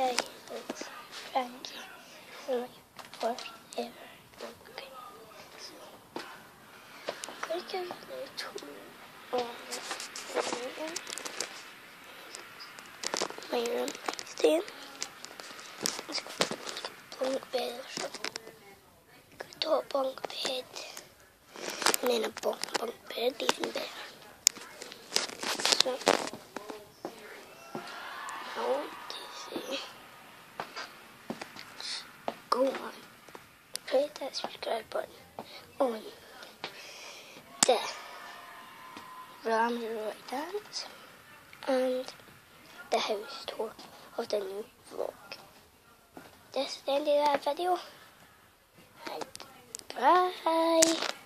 guy is friends for like first ever book. So I'm gonna you on my room. My room stand. It's bunk bed or something. Got a top bunk bed. And then a bunk bunk bed even better. So now to see. Go on. Click that subscribe button on the Ramsey Right Dance and the house tour of the new vlog. This is the end of that video. And bye.